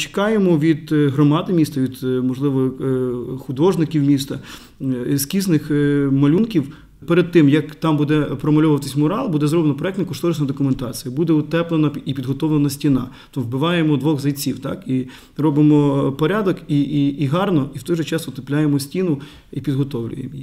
Чекаємо від е, громади міста, від е, можливо е, художників міста, ескізних малюнків. Перед тим як там буде промальовуватись мурал, буде зроблено проектна кошторисна документація, буде утеплена і підготовлена стіна. То вбиваємо двох зайців, так і робимо порядок і, і, і гарно, і в той же час утепляємо стіну і підготовлюємо її.